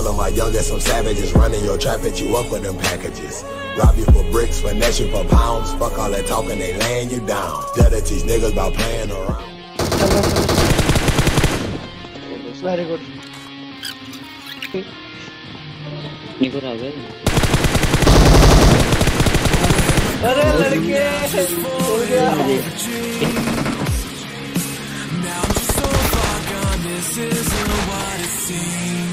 All of my youngest, some savages running your trap at you up with them packages. Rob you for bricks, finesse you for pounds. Fuck all that talking, they laying you down. Gotta teach niggas about playing around. Very good. आ गए अरे लड़के हो गया this isn't what it seems.